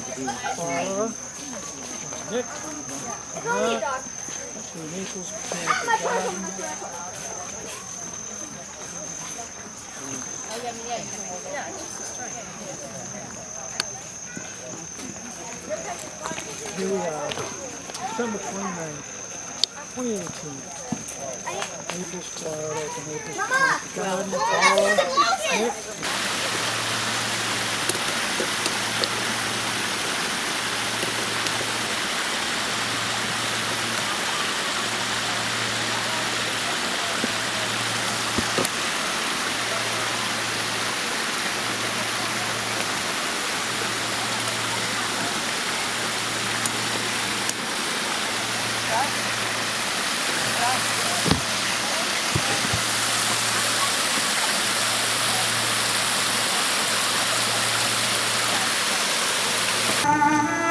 Paula. Nick. Matt. To Naples Botanical Garden. Here we are, December 29th, 2018. Naples, Florida, the Naples Garden. Nick, Música